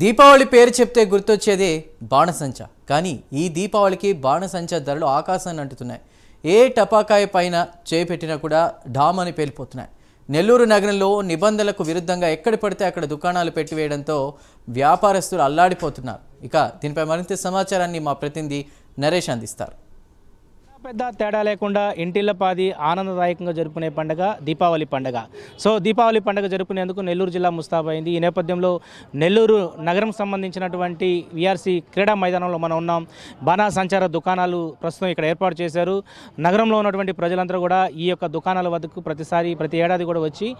దీపావళి పేరు చెప్తే గుర్తొచ్చేది బాణసంచ. కానీ ఈ దీపావళికి బాణసంచ ధరలు ఆకాశాన్ని అంటుతున్నాయి. ఏ టపాకాయ పైన చేపెట్టినా కూడా ఢామ్ అని పేలిపోతున్నాయి. నెల్లూరు నగరంలో నిబంధనలకు విరుద్ధంగా ఎక్కడ పడితే అక్కడ దుకాణాలు పెట్టివేయడంతో వ్యాపారస్తులు అల్లాడిపోతున్నారు. ఇక దీనిపై మరింత సమాచారాన్ని మా ప్రతినిధి నరేష్ అందిస్తారు. పెద్ద తేడా లేకుండా ఇంటిల్లపాది ఆనందదాయకంగా జరుపుకునే పండుగ దీపావళి పండుగ. సో దీపావళి పండుగ జరుపుకునేందుకు నెల్లూరు జిల్లా ముస్తాబైంది ఈ నేపథ్యంలో నెల్లూరు నగరం సంబంధించినటువంటి విఆర్సీ క్రీడా మైదానంలో మనం ఉన్నాం. బాణా సంచార దుకాణాలు ప్రస్తుతం ఇక్కడ ఏర్పాటు చేశారు. నగరంలో ఉన్నటువంటి ప్రజలందరూ కూడా ఈ యొక్క దుకాణాల వద్దకు ప్రతిసారి ప్రతి ఏడాది కూడా వచ్చి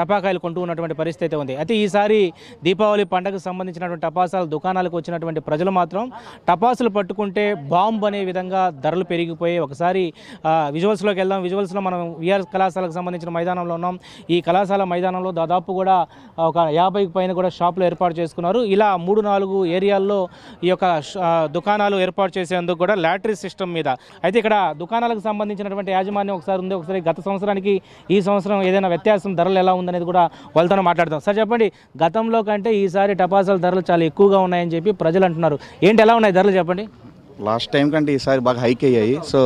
టపాకాయలు కొంటూ ఉన్నటువంటి పరిస్థితి అయితే ఉంది. అయితే ఈసారి దీపావళి పండుగకు సంబంధించినటువంటి టపాసాల దుకాణాలకు వచ్చినటువంటి ప్రజలు మాత్రం టపాసులు పట్టుకుంటే బాంబు అనే విధంగా ధరలు పెరిగిపోయి ఒకసారి విజువల్స్లోకి వెళ్దాం. విజువల్స్లో మనం విఆర్ కళాశాలకు సంబంధించిన మైదానంలో ఉన్నాం. ఈ కళాశాల మైదానంలో దాదాపు కూడా ఒక యాభైకి పైన కూడా షాపులు ఏర్పాటు చేసుకున్నారు. ఇలా మూడు నాలుగు ఏరియాల్లో ఈ యొక్క దుకాణాలు ఏర్పాటు చేసేందుకు కూడా లాటరీ సిస్టమ్ మీద. అయితే ఇక్కడ దుకాణాలకు సంబంధించినటువంటి యాజమాన్యం ఒకసారి ఉంది. ఒకసారి గత సంవత్సరానికి ఈ సంవత్సరం ఏదైనా వ్యత్యాసం ధరలు ఎలా ఉందనేది కూడా వాళ్ళతో మాట్లాడదాం. సార్ చెప్పండి. గతంలో కంటే ఈసారి టపాసాల ధరలు చాలా ఎక్కువగా ఉన్నాయని చెప్పి ప్రజలు అంటున్నారు. ఏంటి ఎలా ఉన్నాయి ధరలు చెప్పండి. లాస్ట్ టైం కంటే ఈసారి బాగా హైక్ అయ్యాయి. So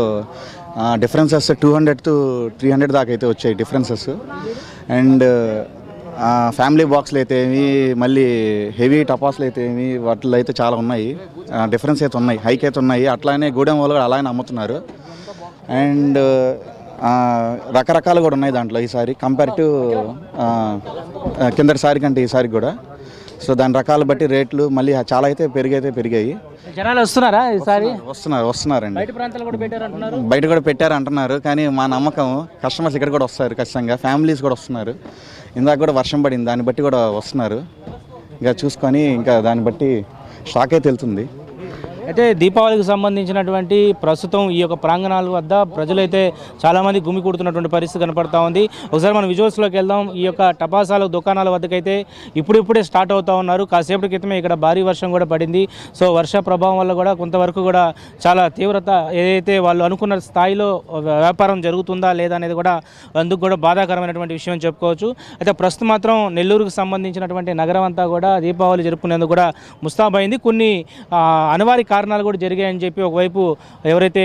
differences two hundred to three hundred దాకా అయితే వచ్చాయి డిఫరెన్సెస్ అండ్ ఫ్యామిలీ బాక్స్లు అయితే ఏమి మళ్ళీ హెవీ టపాస్లు అయితే ఏమి వాటిలో అయితే చాలా ఉన్నాయి. డిఫరెన్స్ అయితే ఉన్నాయి. హైక్ అయితే ఉన్నాయి. అట్లానే గూడెం వాళ్ళు కూడా అలానే అమ్ముతున్నారు అండ్ రకరకాలు కూడా ఉన్నాయి దాంట్లో ఈసారి. కంపేర్ టు కిందటిసారి కంటే ఈసారి కూడా. సో దాని రకాలు బట్టి రేట్లు మళ్ళీ చాలా అయితే పెరిగైతే పెరిగాయి. జనాలు వస్తున్నారా ఈసారి? వస్తున్నారు వస్తున్నారండి. బయట ప్రాంతాలు కూడా పెట్టారంటున్నారు బయట కూడా పెట్టారు అంటున్నారు కానీ మా నమ్మకం కస్టమర్స్ ఇక్కడ కూడా వస్తారు ఖచ్చితంగా. ఫ్యామిలీస్ కూడా వస్తున్నారు. ఇందాక కూడా వర్షం పడింది దాన్ని బట్టి కూడా వస్తున్నారు. ఇంకా చూసుకొని ఇంకా దాన్ని బట్టి స్టాక్ అయితే వెళ్తుంది. అయితే దీపావళికి సంబంధించినటువంటి ప్రస్తుతం ఈ యొక్క ప్రాంగణాల వద్ద ప్రజలైతే చాలామంది గుమి కూడుతున్నటువంటి పరిస్థితి కనపడతా ఉంది. ఒకసారి మనం విజువల్స్లోకి వెళ్దాం. ఈ యొక్క టపాసాల దుకాణాల వద్దకైతే ఇప్పుడిప్పుడే స్టార్ట్ అవుతా ఉన్నారు. కాసేపటి క్రితమే ఇక్కడ భారీ వర్షం కూడా పడింది. సో వర్ష ప్రభావం వల్ల కూడా కొంతవరకు కూడా చాలా తీవ్రత ఏదైతే వాళ్ళు అనుకున్న స్థాయిలో వ్యాపారం జరుగుతుందా లేదా అనేది కూడా అందుకు కూడా బాధాకరమైనటువంటి విషయం అని చెప్పుకోవచ్చు. అయితే ప్రస్తుతం మాత్రం నెల్లూరుకు సంబంధించినటువంటి నగరం అంతా కూడా దీపావళి జరుపుకునేందుకు కూడా ముస్తాబైంది. కొన్ని అనివారి కారణాలు కూడా జరిగాయని చెప్పి ఒకవైపు ఎవరైతే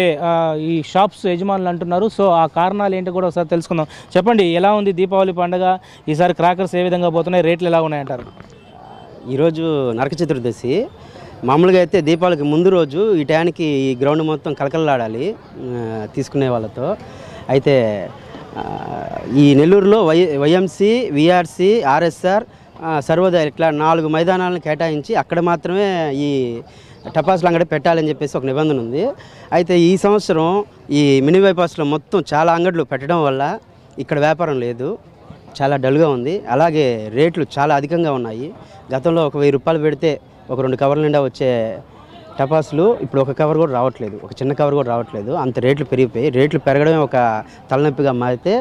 ఈ షాప్స్ యజమానులు అంటున్నారు సో ఆ కారణాలు ఏంటో కూడా ఒకసారి తెలుసుకుందాం. చెప్పండి ఎలా ఉంది దీపావళి పండుగ? ఈసారి క్రాకర్స్ ఏ విధంగా పోతున్నాయి? రేట్లు ఎలా ఉన్నాయంటారు? ఈరోజు నరక చతుర్దశి. మామూలుగా అయితే దీపావళికి ముందు రోజు ఈ టయానికి ఈ గ్రౌండ్ మొత్తం కలకలలాడాలి తీసుకునే వాళ్ళతో. అయితే ఈ నెల్లూరులో Y YMC VRC RSR Sarvodaya ఇట్లా నాలుగు మైదానాలను కేటాయించి అక్కడ మాత్రమే ఈ టపాసులు అంగడి పెట్టాలని చెప్పేసి ఒక నిబంధన ఉంది. అయితే ఈ సంవత్సరం ఈ మినీ బైపాస్లో మొత్తం చాలా అంగడ్లు పెట్టడం వల్ల ఇక్కడ వ్యాపారం లేదు. చాలా డల్గా ఉంది. అలాగే రేట్లు చాలా అధికంగా ఉన్నాయి. గతంలో ఒక వెయ్యి రూపాయలు పెడితే ఒక రెండు కవర్ల నిండా వచ్చే టపాసులు ఇప్పుడు ఒక కవర్ కూడా రావట్లేదు. ఒక చిన్న కవర్ కూడా రావట్లేదు. అంత రేట్లు పెరిగిపోయి రేట్లు పెరగడమే ఒక తలనొప్పిగా మారితే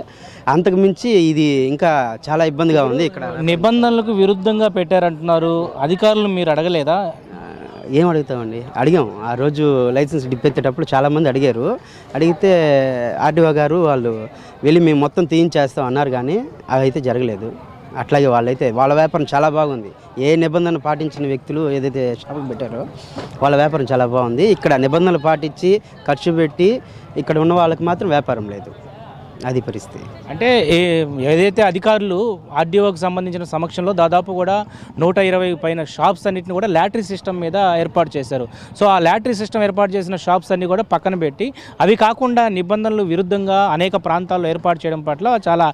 అంతకు మించి ఇది ఇంకా చాలా ఇబ్బందిగా ఉంది ఇక్కడ. నిబంధనలకు విరుద్ధంగా పెట్టారంటున్నారు. అధికారులు మీరు అడగలేదా? ఏం అడుగుతామండి? అడిగాం. ఆ రోజు లైసెన్స్ డిప్పెత్తేటప్పుడు చాలామంది అడిగారు. అడిగితే ఆర్డీఓ గారు వాళ్ళు వెళ్ళి మేము మొత్తం తీయించేస్తాం అన్నారు కానీ అవైతే జరగలేదు. అట్లాగే వాళ్ళైతే వాళ్ళ వ్యాపారం చాలా బాగుంది. ఏ నిబంధన పాటించిన వ్యక్తులు ఏదైతే షాపులు పెట్టారో వాళ్ళ వ్యాపారం చాలా బాగుంది. ఇక్కడ నిబంధనలు పాటించి ఖర్చు పెట్టి ఇక్కడ ఉన్న వాళ్ళకి మాత్రం వ్యాపారం లేదు. అది పరిస్థితి. అంటే ఏ- ఏదైతే అధికారులు ఆర్డీఓకి సంబంధించిన సమక్షంలో దాదాపు కూడా నూట ఇరవై పైన షాప్స్ అన్నింటిని కూడా లాటరీ సిస్టమ్ మీద ఏర్పాటు చేశారు. సో ఆ లాటరీ సిస్టమ్ ఏర్పాటు చేసిన షాప్స్ అన్ని కూడా పక్కన పెట్టి అవి కాకుండా నిబంధనలు విరుద్ధంగా అనేక ప్రాంతాల్లో ఏర్పాటు చేయడం పట్ల చాలా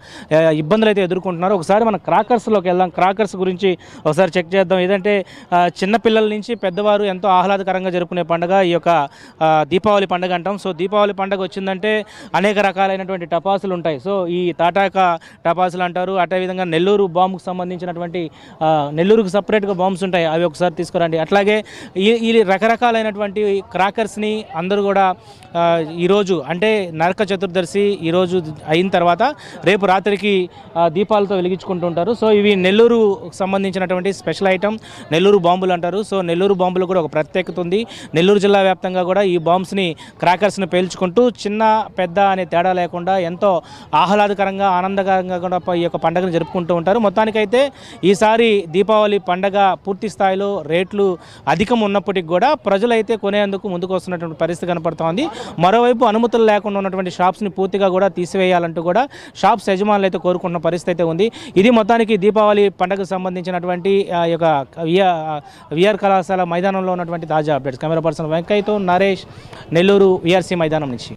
ఇబ్బందులు అయితే ఎదుర్కొంటున్నారు. ఒకసారి మన క్రాకర్స్లోకి వెళ్దాం. క్రాకర్స్ గురించి ఒకసారి చెక్ చేద్దాం. ఏదంటే చిన్నపిల్లల నుంచి పెద్దవారు ఎంతో ఆహ్లాదకరంగా జరుపుకునే పండుగ ఈ యొక్క దీపావళి పండుగ అంటాం. సో దీపావళి పండుగ వచ్చిందంటే అనేక రకాలైనటువంటి టపాసులు ఉంటాయి. సో ఈ తాటాక టపాసులు అంటారు. అదే విధంగా నెల్లూరు బాంబుకు సంబంధించినటువంటి నెల్లూరుకు సపరేట్గా బాంబ్స్ ఉంటాయి. అవి ఒకసారి తీసుకురండి. అట్లాగే ఈ ఈ రకరకాలైనటువంటి క్రాకర్స్ని అందరూ కూడా ఈరోజు అంటే నరక చతుర్దశి ఈరోజు అయిన తర్వాత రేపు రాత్రికి దీపాలతో వెలిగించుకుంటుంటారు సో ఇవి నెల్లూరు సంబంధించినటువంటి స్పెషల్ ఐటమ్. నెల్లూరు బాంబులు అంటారు. సో నెల్లూరు బాంబులు కూడా ఒక ప్రత్యేకత ఉంది. నెల్లూరు జిల్లా వ్యాప్తంగా కూడా ఈ బాంబ్స్ని క్రాకర్స్ని పేల్చుకుంటూ చిన్న పెద్ద అనే తేడా లేకుండా ఎంతో ఎంతో ఆహ్లాదకరంగా ఆనందకరంగా కూడా ఈ యొక్క పండుగను జరుపుకుంటూ ఉంటారు. మొత్తానికైతే ఈసారి దీపావళి పండగ పూర్తి స్థాయిలో రేట్లు అధికం ఉన్నప్పటికీ కూడా ప్రజలైతే కొనేందుకు ముందుకు వస్తున్నటువంటి పరిస్థితి కనపడుతోంది మరోవైపు అనుమతులు లేకుండా ఉన్నటువంటి షాప్స్ని పూర్తిగా కూడా తీసివేయాలంటూ కూడా షాప్స్ యజమానులు అయితే కోరుకుంటున్న పరిస్థితి అయితే ఉంది. ఇది మొత్తానికి దీపావళి పండుగకు సంబంధించినటువంటి యొక్క విఆర్ విఆర్ కళాశాల మైదానంలో ఉన్నటువంటి తాజా అప్డేట్స్. కెమెరా పర్సన్ వెంకయ్యతో నరేష్ నెల్లూరు విఆర్సీ మైదానం నుంచి.